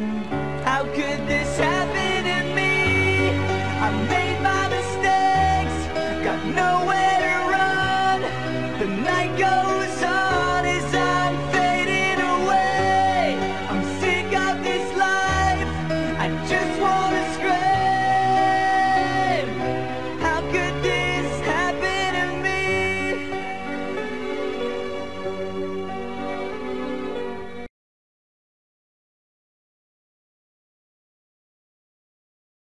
How could this happen to me? I made my mistakes, got nowhere to run. The night goes.